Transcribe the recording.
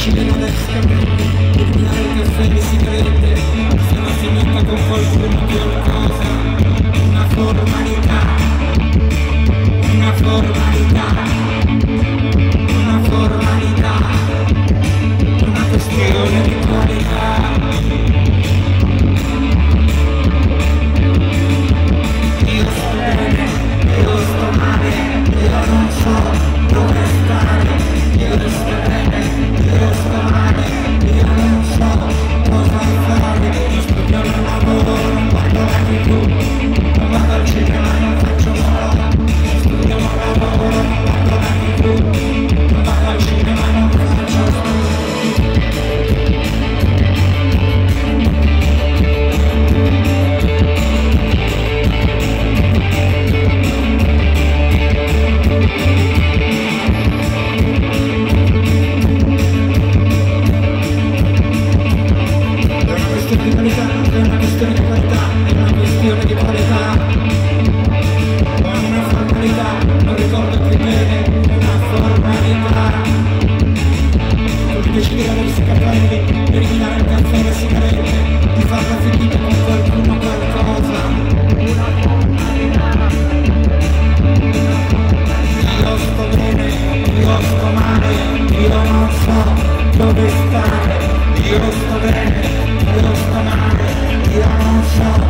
Behind the fence, it's evident. It's not enough to control the world. milione di modalità ma è una formalità non ricordo più bene è una formalità come decidere di scappare di eliminare il caffè e le sigarette di farla finita con qualcuno qualcosa. Una formalità io sto bene io sto male io non so dove stare. Io sto bene io sto male io non so